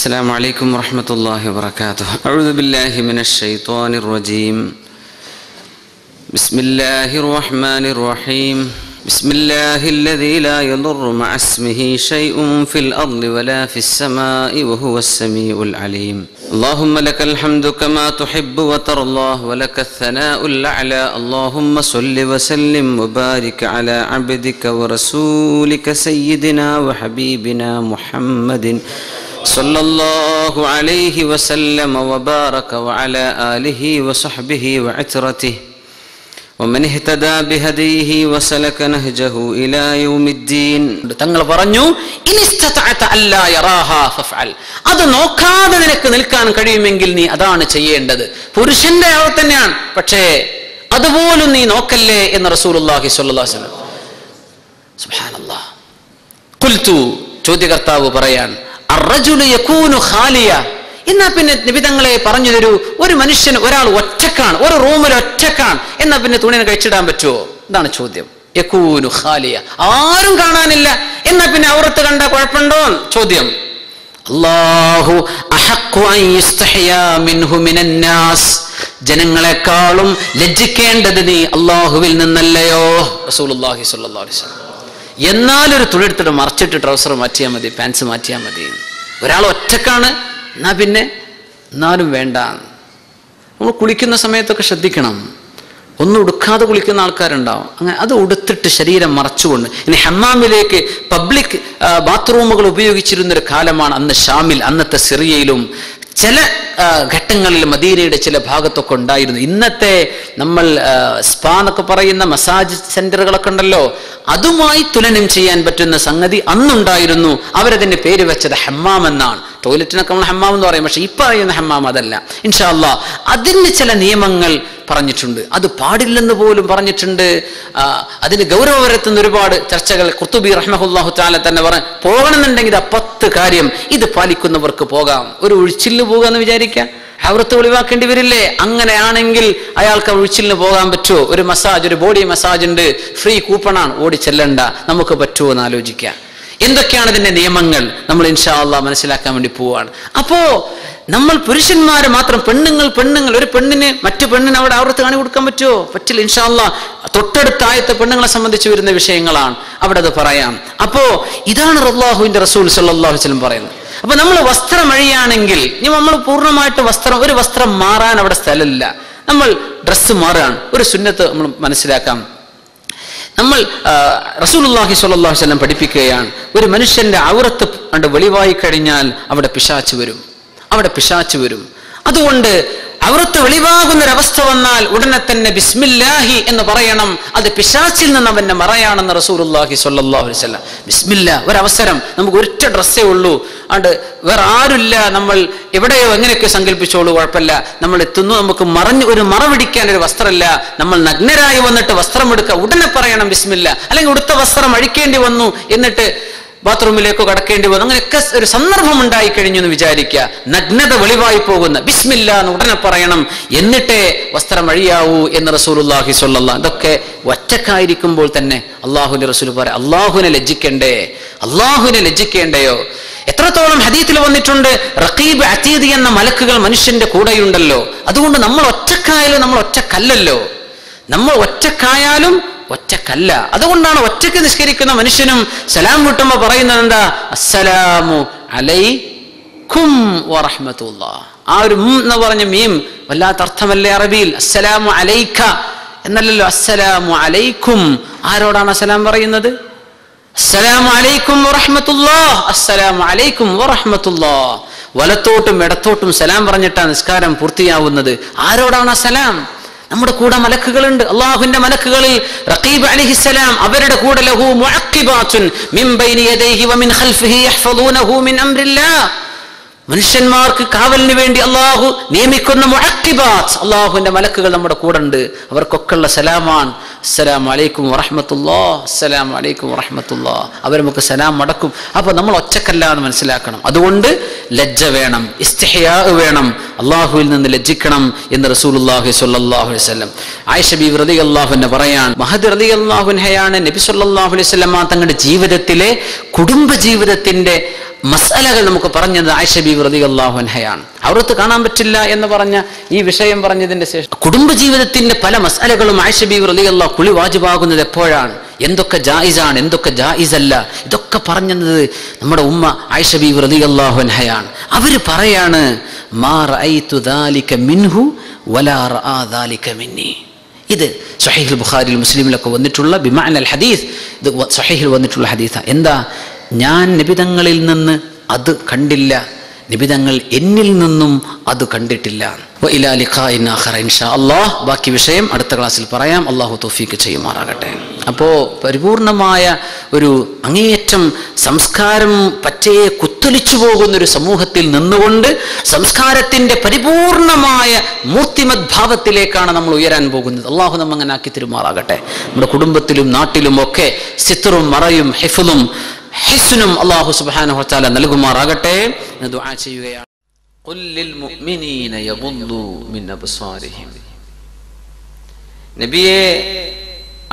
السلام عليكم ورحمة الله وبركاته. أعوذ بالله من الشيطان الرجيم. بسم الله الرحمن الرحيم. بسم الله الذي لا يضر مع اسمه شيء في الأرض ولا في السماء وهو السميع العليم. اللهم لك الحمد كما تحب وترضى ولك الثناء الأعلى. اللهم صل وسلم وبارك على عبدك ورسولك سيدنا وحبيبنا محمد. صلى الله عليه وسلم وبارك وعلى آله وصحبه وعترته ومن اهتدى بهديه وسلك نهجه إلى يوم الدين തങ്ങൾ പറഞ്ഞു "ഇനിസ്തതഅത അല്ലാ യറാഹാ ഫഫ്അൽ." അത് നോക്കാതെ നിനക്ക് നിൽക്കാൻ കഴിയുമെങ്കിൽ നീ അതാണ് ചെയ്യേണ്ടത് പുരുഷന്റെ ആവത്ത് തന്നെയാണ് പക്ഷേ അതുപോലും നീ നോക്കല്ലേ എന്ന് റസൂലുള്ളാഹി സ്വല്ലല്ലാഹു അലൈഹി വസല്ലം സുബ്ഹാനല്ലാഹ് ഖുൽതു ചോദ്യകർത്താവ് പറയാൻ അർറജുലു യകൂനു ഖാലിയ എന്നാ പിന്നെ നിബിതങ്ങളെ പറഞ്ഞു തരൂ ഒരു മനുഷ്യൻ ഒരാൾ ഒറ്റക്കാണ് ഒരു റൂമിൽ ഒറ്റക്കാണ്. എന്നാ പിന്നെ തുണിനെ കഴിച്ചിടാൻ പറ്റുമോ ഇതാണ് ചോദ്യം. യക്കൂനു ഖാലിയ. ആരും കാണാനില്ല. എന്നാ പിന്നെ ഔറത്ത് കണ്ട കുഴപ്പമുണ്ടോ ചോദ്യം. ജനങ്ങളെക്കാളും ലജ്ജിക്കേണ്ടത് നീ അള്ളാഹുവിൽ നിന്നല്ലയോ? റസൂലുള്ളാഹി സ്വല്ലല്ലാഹി അലൈഹി വസല്ലം. എന്നാലൊരു തുണിയെടുത്തിട്ട് മറച്ചിട്ട് ട്രൗസർ മാറ്റിയാൽ മതി പാൻസ് മാറ്റിയാൽ മതി ഒരാൾ ഒറ്റക്കാണ് എന്നാ പിന്നെ എന്നാലും വേണ്ട. നമ്മൾ കുളിക്കുന്ന സമയത്തൊക്കെ ശ്രദ്ധിക്കണം. ഒന്നും ഉടുക്കാതെ കുളിക്കുന്ന ആൾക്കാരുണ്ടാവും. അങ്ങനെ അത് ഉടുത്തിട്ട് ശരീരം മറച്ചുകൊണ്ട്. ഇനി ഹമ്മാമിലേക്ക് പബ്ലിക് ബാത്റൂമുകൾ ഉപയോഗിച്ചിരുന്നൊരു കാലമാണ് അന്ന് ഷാമിൽ അന്നത്തെ സിറിയയിലും ചില ഘട്ടങ്ങളിൽ മദീനയുടെ ചില ഭാഗത്തൊക്കെ ഉണ്ടായിരുന്നു. ഇന്നത്തെ നമ്മൾ സ്പാ എന്നൊക്കെ പറയുന്ന മസാജ് സെന്ററുകളൊക്കെ ഉണ്ടല്ലോ അതുമായി തുലനം ചെയ്യാൻ പറ്റുന്ന സംഗതി അന്നുണ്ടായിരുന്നു. അവരതിന്റെ പേര് വെച്ചത് ഹമ്മാം എന്നാണ്. ടോയ്ലറ്റിനൊക്കെ നമ്മൾ ഹമ്മാം എന്ന് പറയും പക്ഷെ ഇപ്പൊ പറയുന്ന ഹമ്മാം അതല്ല. ഇൻഷാല്ല അതിന് ചില നിയമങ്ങൾ പറഞ്ഞിട്ടുണ്ട്. അത് പാടില്ലെന്ന് പോലും പറഞ്ഞിട്ടുണ്ട്. അതിന് ഗൗരവം വരുത്തുന്ന ഒരുപാട് ചർച്ചകൾ. കുർത്തുബി റഹ്മഹുല്ലാഹു താല തന്നെ പറ പോകണമെന്നുണ്ടെങ്കിൽ ഇതാ പത്ത് കാര്യം ഇത് പാലിക്കുന്നവർക്ക് പോകാം. ഒരു ഒഴിച്ചിലിന് പോകുക എന്ന് വിചാരിക്കാം? അവർത്ത് ഒളിവാക്കേണ്ടി വരില്ലേ? അങ്ങനെയാണെങ്കിൽ അയാൾക്ക് ഒഴിച്ചിലിന് പോകാൻ പറ്റുമോ ഒരു മസാജ് ഒരു ബോഡി മസാജ് ഉണ്ട്. ഫ്രീ കൂപ്പണാണ്. ഓടി ചെല്ലണ്ട. നമുക്ക് പറ്റുമോ എന്ന് ആലോചിക്കാം. എന്തൊക്കെയാണ് ഇതിന്റെ നിയമങ്ങൾ? നമ്മൾ ഇൻഷാ മനസ്സിലാക്കാൻ വേണ്ടി പോവുകയാണ് അപ്പോ നമ്മൾ പുരുഷന്മാര് മാത്രം പെണ്ണുങ്ങൾ പെണ്ണുങ്ങൾ. ഒരു പെണ്ണിന് മറ്റു പെണ്ണിന് അവിടെ അവിടുത്തെ കാണി കൊടുക്കാൻ പറ്റുമോ? പറ്റില്ല ഇൻഷാ തൊട്ടടുത്തായത്തെ പെണ്ണുങ്ങളെ സംബന്ധിച്ച് വരുന്ന വിഷയങ്ങളാണ് അവിടെ അത് പറയാം. അപ്പോ ഇതാണ് റല്ലാഹുവിന്റെ റസൂൽ സല്ലല്ലാഹു അലൈഹി വസല്ലം പറയുന്നത്. അപ്പൊ നമ്മൾ വസ്ത്രം അഴിയാണെങ്കിൽ ഇനി നമ്മൾ പൂർണമായിട്ട് വസ്ത്രം ഒരു വസ്ത്രം മാറാൻ അവിടെ സ്ഥലമില്ല. നമ്മൾ ഡ്രസ്സ് മാറുകയാണ്. ഒരു സുന്നത്ത് നമ്മൾ മനസ്സിലാക്കാം. നമ്മൾ റസൂലുല്ലാഹി അലൈഹി വസല്ലം പഠിപ്പിക്കുകയാണ്. ഒരു മനുഷ്യന്റെ ഔറത്ത് കണ്ട് വെളിവായി കഴിഞ്ഞാൽ അവിടെ പിശാച്ച് വരും. അവിടെ പിശാച്ച് വരും. അതുകൊണ്ട് ഔറത്ത് വെളിവാകുന്ന ഒരവസ്ഥ വന്നാൽ ഉടനെ തന്നെ ബിസ്മില്ലാഹി എന്ന് പറയണം. അത് പിശാച്ചിൽ നിന്ന് അവന്റെ മറയാണെന്ന് അലൈഹി വസല്ലം. ബിസ്മില്ല ഒരവസരം. നമുക്ക് ഒറ്റ ഡ്രസ്സേ ഉള്ളൂ. അണ്ട് വേറെ ആരുമില്ല. നമ്മൾ എവിടെയോ എങ്ങനെയൊക്കെ സങ്കല്പിച്ചോളൂ കുഴപ്പമില്ല. നമ്മൾ എത്തുന്നു നമുക്ക് മറഞ്ഞ് ഒരു മറവിടിക്കാൻ ഒരു വസ്ത്രമില്ല. നമ്മൾ നഗ്നരായി വന്നിട്ട് വസ്ത്രം എടുക്കുക ഉടനെ പറയണം ബിസ്മില്ല. അല്ലെങ്കിൽ ഉടുത്ത വസ്ത്രം അഴിക്കേണ്ടി വന്നു. എന്നിട്ട് ബാത്റൂമിലേക്കോ കടക്കേണ്ടി വന്നു. അങ്ങനെയൊക്കെ ഒരു സന്ദർഭം ഉണ്ടായി കഴിഞ്ഞു എന്ന് വിചാരിക്കുക. നഗ്നത വെളിവായി പോകുന്ന. ബിസ്മില്ല എന്ന് ഉടനെ പറയണം. എന്നിട്ടേ വസ്ത്രം അഴിയാവൂ എന്ന് റസൂലുള്ളാഹി സ്വല്ലല്ലാഹു ഇതൊക്കെ ഒറ്റക്കായിരിക്കുമ്പോൾ തന്നെ അള്ളാഹുവിന്റെ റസൂൽ പറയാം അള്ളാഹുവിനെ ലജ്ജിക്കണ്ടേ? അള്ളാഹുവിനെ ലജ്ജിക്കേണ്ടയോ? എത്രത്തോളം ഹദീത്തിൽ വന്നിട്ടുണ്ട് റഖീബ് അതീതി എന്ന മലക്കുകൾ മനുഷ്യന്റെ കൂടെയുണ്ടല്ലോ. അതുകൊണ്ട് നമ്മൾ ഒറ്റക്കായാലും നമ്മൾ ഒറ്റക്കല്ലല്ലോ. നമ്മൾ ഒറ്റക്കായാലും ഒറ്റക്കല്ല. അതുകൊണ്ടാണ് ഒറ്റയ്ക്ക് നിഷ്കരിക്കുന്ന മനുഷ്യനും സലാം കിട്ടുമ്പോൾ പറയുന്നത് എന്താ? അസ്സലാമു അലൈക്കും വറഹ്മത്തുള്ള. ആ ഒരു ഉം എന്ന് പറഞ്ഞ മീം വല്ലാത്ത അർത്ഥമല്ലേ അറബിയിൽ? അസ്സലാമു അലൈക്ക എന്നല്ലല്ലോ. അസ്സലാമു അലൈക്കും. ആരോടാണ് അസ്സലാം പറയുന്നത്? അസ്സലാമു അലൈക്കും വറഹ്മത്തുള്ളാഹ് അസ്സലാമു അലൈക്കും വറഹ്മത്തുള്ളാഹ് വലത്തോട്ടും ഇടത്തോട്ടും സലാം പറഞ്ഞിട്ടാണ് നിസ്കാരം പൂർത്തിയാവുന്നത്. ആരോടാണ് സലാം നമ്മുടെ കൂടെ മലക്കുകളുണ്ട്. അള്ളാഹുവിന്റെ മലക്കുകളിൽ റഖീബ് അലൈഹിസ്സലാം അവരുടെ കൂടെ ലഹു മുഅഖിബാത്തുൻ മിൻ ബൈനി യദൈഹി വമിൻ ഖൽഫിഹി യഹ്ഫദൂനഹു മിൻ അംരില്ലാഹ്. മനുഷ്യന്മാർക്ക് കാവലിന് വേണ്ടി അള്ളാഹു നിയമിക്കുന്ന മുഅക്കിബാത്ത് അള്ളാഹുവിന്റെ മലക്കുകൾ നമ്മുടെ കൂടെ ഉണ്ട് അവർക്കൊക്കെ ഉള്ള സലാമാണ്. അസ്സലാം അലൈക്കും വറഹമത്തുല്ലാ അസ്സലാം അലൈക്കും വറഹമത്തുല്ലാ അവർ നമുക്ക് സലാം മടക്കും അപ്പോൾ നമ്മൾ ഒച്ചക്കല്ല എന്ന് മനസ്സിലാക്കണം. അതുകൊണ്ട് ലജ്ജ വേണം. ഇസ്തിഹയാ വേണം. അള്ളാഹുവിൽ നിന്ന് ലജ്ജിക്കണം എന്ന് റസൂലുള്ളാഹി സ്വല്ലല്ലാഹു അലൈഹി വസല്ലം ആയിഷ ബി റതി അള്ളാഹുവിനെ പറയാൻ മഹദ് റതി അള്ളാഹുൻഹയാണ് നബി സല്ലല്ലാഹു അലൈഹി വസല്ലമ തങ്ങളുടെ ജീവിതത്തിലെ കുടുംബ ജീവിതത്തിന്റെ മസാലകൾ നമുക്ക് പറഞ്ഞത് ആയിഷബി വൃതി അള്ളാഹുൻഹയാണ് അവർക്ക് കാണാൻ പറ്റില്ല എന്ന് പറഞ്ഞ ഈ വിഷയം പറഞ്ഞതിന്റെ ശേഷം കുടുംബജീവിതത്തിന്റെ പല മസാലകളും ആയിഷബി വൃതി അള്ളാഹ് കുളി വാജിബാകുന്നത് എപ്പോഴാണ്? എന്തൊക്കെ ജായിസാണ് എന്തൊക്കെ ജായിസല്ല? ഇതൊക്കെ പറഞ്ഞത് നമ്മുടെ ഉമ്മ ആയിഷബി വൃതി അള്ളാഹുൻഹയാണ് അവർ പറയാണ് മിൻഹു മിന്നി. ഇത് സഹീഹുൽ ബുഖാരിൽ മുസ്ലിമിലൊക്കെ വന്നിട്ടുള്ള ബിമാൻ അൽ ഹദീസ് ഇത് സഹീഹിൽ വന്നിട്ടുള്ള ഹദീസാണ് എന്താ? ഞാൻ നിബിതങ്ങളിൽ നിന്ന് അത് കണ്ടില്ല. നിബിതങ്ങൾ എന്നിൽ നിന്നും അത് കണ്ടിട്ടില്ല. അല്ലാഹ്. ബാക്കി വിഷയം അടുത്ത ക്ലാസ്സിൽ പറയാം. അള്ളാഹു തോഫീക്ക് ചെയ്യുമാറാകട്ടെ. അപ്പോൾ പരിപൂർണമായ ഒരു അങ്ങേയറ്റം സംസ്കാരം പറ്റേ കുത്തൊലിച്ചു പോകുന്ന ഒരു സമൂഹത്തിൽ നിന്നുകൊണ്ട് സംസ്കാരത്തിന്റെ പരിപൂർണമായ മൂർത്തിമത് ഭാവത്തിലേക്കാണ് നമ്മൾ ഉയരാൻ പോകുന്നത്. അള്ളാഹു നമ്മൾ അങ്ങനെ ആക്കി തിരുമാറാകട്ടെ. നമ്മുടെ കുടുംബത്തിലും നാട്ടിലും ഒക്കെ സിത്തറും മറയും ഹിഫുലും ഹിസ്നും അള്ളാഹു സുബാനുഹത്താല നൽകുമാറാകട്ടെ ദുആ ചെയ്യുകയാണ്. നബിയെ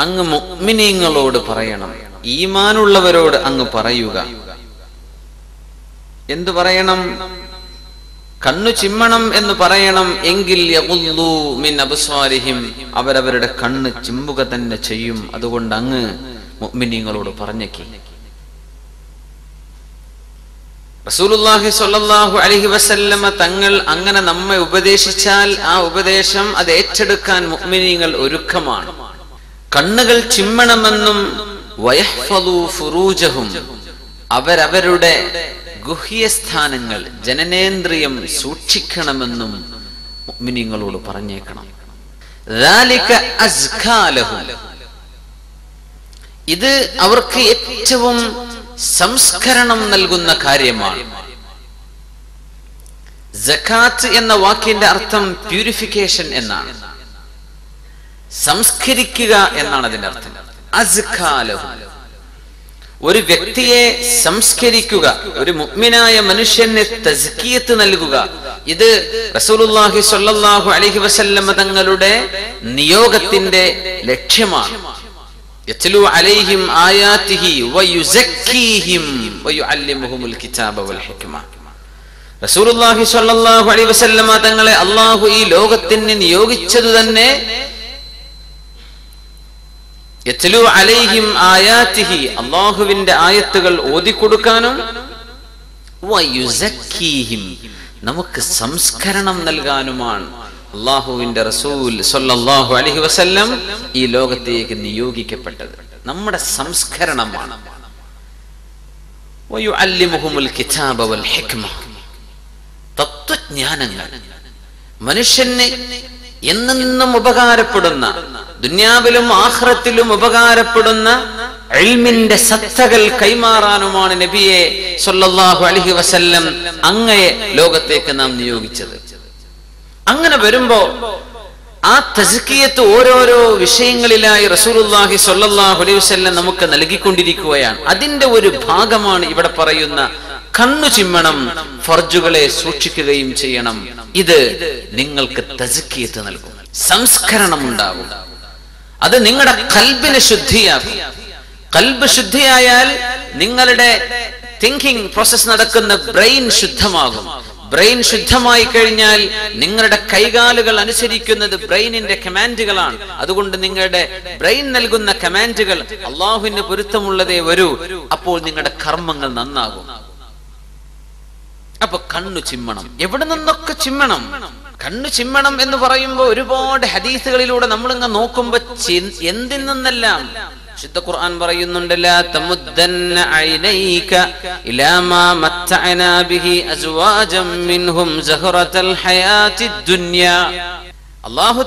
അങ്ങ് മുഅ്മിനീങ്ങളോട് പറയണം. ഈമാനുള്ളവരോട് അങ്ങ് പറയുക. എന്തു പറയണം? കണ്ണു ചിമ്മണം എന്ന് പറയണം എങ്കിൽ മിൻ അബ്സ്വാരിഹിം അവരവരുടെ കണ്ണ് ചിമ്മുക തന്നെ ചെയ്യും. അതുകൊണ്ട് അങ്ങ് മുഅ്മിനീങ്ങളോട് പറഞ്ഞേക്കി. റസൂലുല്ലാഹി സ്വല്ലല്ലാഹു അലൈഹി വസല്ലമ തങ്ങൾ അങ്ങനെ നമ്മെ ഉപദേശിച്ചാൽ ആ ഉപദേശം അത് ഏറ്റെടുക്കാൻ മുഅ്മിനീങ്ങൾ ഒരുക്കമാണ്. കണ്ണുകൾ ചിമ്മണമെന്നും വയഹ്ഫളു ഫുറൂജഹും അവരവരുടെ ഗുഹ്യസ്ഥാനങ്ങൾ ജനനേന്ദ്രിയം സൂക്ഷിക്കണമെന്നും മുഅ്മിനീങ്ങളോട് പറഞ്ഞേക്കണം. ഇത് അവർക്ക് ഏറ്റവും സംസ്കരണം നൽകുന്ന കാര്യമാണ്. ജക്കാത്ത് എന്ന വാക്കിന്റെ അർത്ഥം പ്യൂരിഫിക്കേഷൻ എന്നാണ്. സംസ്കരിക്കുക എന്നാണ് അതിന്റെ അർത്ഥം. അസ്ഖാലഹു. ഒരു വ്യക്തിയെ സംസ്കരിക്കുക ഒരു മുഗ്മിനായ മനുഷ്യനെ തസ്കിയത്ത് നൽകുക ഇത് റസൂലുള്ളാഹി സ്വല്ലല്ലാഹു അലൈഹി വസല്ലമ തങ്ങളുടെ നിയോഗത്തിന്റെ ലക്ഷ്യമാണ്. യത്ലു അലൈഹിം ആയാതിഹി വയുസക്കീഹിം വയുഅല്ലിമുഹുൽ കിതാബ വൽ ഹിക്മ. റസൂലുള്ളാഹി സ്വല്ലല്ലാഹു അലൈഹി വസല്ലമ തങ്ങളെ അല്ലാഹു ഈ ലോകത്തിന് നിയോഗിച്ചതു തന്നെ യത്ലു അലൈഹിം ആയാതിഹി അല്ലാഹുവിന്റെ ആയത്തുകൾ ഓതിക്കൊടുക്കാനും വയുസക്കീഹിം നമുക്ക് സംസ്കരണം നൽകാനുമാണ്. അള്ളാഹുവിന്റെ റസൂൽ സൊല്ലാഹു അലഹി വസ്ല്ലം ഈ ലോകത്തേക്ക് നിയോഗിക്കപ്പെട്ടത്. നമ്മുടെ സംസ്കരണമാണ്. തത്വജ്ഞാനങ്ങൾ. മനുഷ്യന് എന്നെന്നും ഉപകാരപ്പെടുന്ന ദുന്യാവിലും ആഹ്റത്തിലും ഉപകാരപ്പെടുന്ന ഇൽമിന്റെ സത്തകൾ കൈമാറാനുമാണ് നബിയെ സൊല്ലാഹു അലഹി വസല്ലം അങ്ങയെ ലോകത്തേക്ക് നാം നിയോഗിച്ചത്. അങ്ങനെ വരുമ്പോ ആ തസ്കിയത്ത് ഓരോരോ വിഷയങ്ങളിലായി റസൂലുള്ളാഹി സ്വല്ലല്ലാഹു അലൈഹി വസല്ലം നമുക്ക് നൽകിക്കൊണ്ടിരിക്കുകയാണ്. അതിന്റെ ഒരു ഭാഗമാണ് ഇവിടെ പറയുന്ന കണ്ണു ചിമ്മണം ഫർജുകളെ സൂക്ഷിക്കുകയും ചെയ്യണം. ഇത് നിങ്ങൾക്ക് തസ്കിയത്ത് നൽകും. സംസ്കരണം ഉണ്ടാകും. അത് നിങ്ങളുടെ കൽബിനെ ശുദ്ധിയാക്കും. കൽബ് ശുദ്ധിയായാൽ നിങ്ങളുടെ തിങ്കിങ് പ്രോസസ് നടക്കുന്ന ബ്രെയിൻ ശുദ്ധമാകും. ബ്രെയിൻ ശുദ്ധമായി കഴിഞ്ഞാൽ നിങ്ങളുടെ കൈകാലുകൾ അനുസരിക്കുന്നത് ബ്രെയിനിന്റെ കമാൻഡുകളാണ്. അതുകൊണ്ട് നിങ്ങളുടെ ബ്രെയിൻ നൽകുന്ന കമാൻഡുകൾ അള്ളാഹുവിന് പൊരുത്തമുള്ളതേ വരൂ. അപ്പോൾ നിങ്ങളുടെ കർമ്മങ്ങൾ നന്നാകും. അപ്പൊ കണ്ണു ചിമ്മണം. എവിടെ നിന്നൊക്കെ ചിമ്മണം? കണ്ണു ചിമ്മണം എന്ന് പറയുമ്പോൾ ഒരുപാട് ഹദീസുകളിലൂടെ നമ്മളിങ്ങ് നോക്കുമ്പോ എന്തിൽ നിന്നെല്ലാം ശുദ്ധ ഖുർആൻ പറയുന്നുണ്ട് ലാ തമുദ്ദന്ന മത്തഅനാ ബിഹി അസ്വാജം മിൻഹും ദുനിയാ. അള്ളാഹു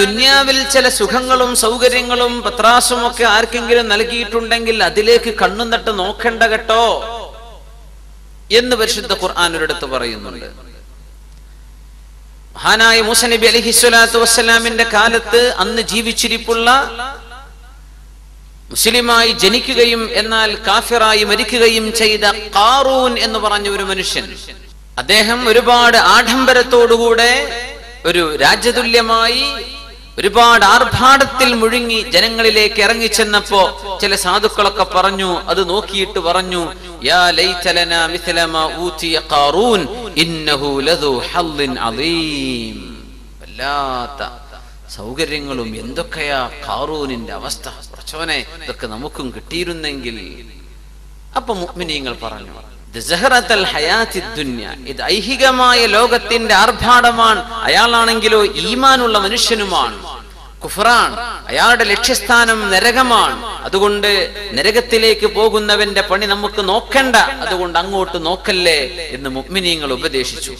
ദുന്യാവിൽ ചില സുഖങ്ങളും സൗകര്യങ്ങളും പത്രാസും ഒക്കെ ആർക്കെങ്കിലും നൽകിയിട്ടുണ്ടെങ്കിൽ അതിലേക്ക് കണ്ണും തട്ട് നോക്കണ്ട കേട്ടോ എന്ന് പരിശുദ്ധ ഖുർആൻ ഒരിടത്ത് പറയുന്നുണ്ട്. മഹാനായ മൂസ നബി വസ്സലാമിന്റെ കാലത്ത് അന്ന് ജീവിച്ചിരിപ്പുള്ള മുസ്ലിമായി ജനിക്കുകയും എന്നാൽ കാഫിറായി മരിക്കുകയും ചെയ്ത കാറൂൻ എന്ന് പറഞ്ഞ ഒരു മനുഷ്യൻ. അദ്ദേഹം ഒരുപാട് ആഡംബരത്തോടുകൂടെ ഒരു രാജ്യതുല്യമായി ഒരുപാട് ആർഭാടത്തിൽ മുഴുങ്ങി ജനങ്ങളിലേക്ക് ഇറങ്ങിച്ചെന്നപ്പോ ചില സാധുക്കളൊക്കെ പറഞ്ഞു അത് നോക്കിയിട്ട് പറഞ്ഞു യാ ഖാറൂൻ ഇന്നഹു ലദു വല്ലാത്ത സൗകര്യങ്ങളും എന്തൊക്കെയാ കാറൂനിന്റെ അവസ്ഥ? പ്രച്ചോനെ ഇതൊക്കെ നമുക്കും കിട്ടിയിരുന്നെങ്കിൽ. അപ്പൊ മുഅ്മിനീങ്ങൾ പറഞ്ഞു ഇത് ഐഹികമായ ലോകത്തിന്റെ ആർഭാടമാണ്. അയാളാണെങ്കിലോ ഈമാനുള്ള മനുഷ്യനുമാണ്. കുഫറാൻ അയാളുടെ ലക്ഷ്യസ്ഥാനം നരകമാണ്. അതുകൊണ്ട് നരകത്തിലേക്ക് പോകുന്നവന്റെ പണി നമുക്ക് നോക്കണ്ട. അതുകൊണ്ട് അങ്ങോട്ട് നോക്കല്ലേ എന്ന് മുഅ്മിനീങ്ങൾ ഉപദേശിച്ചു.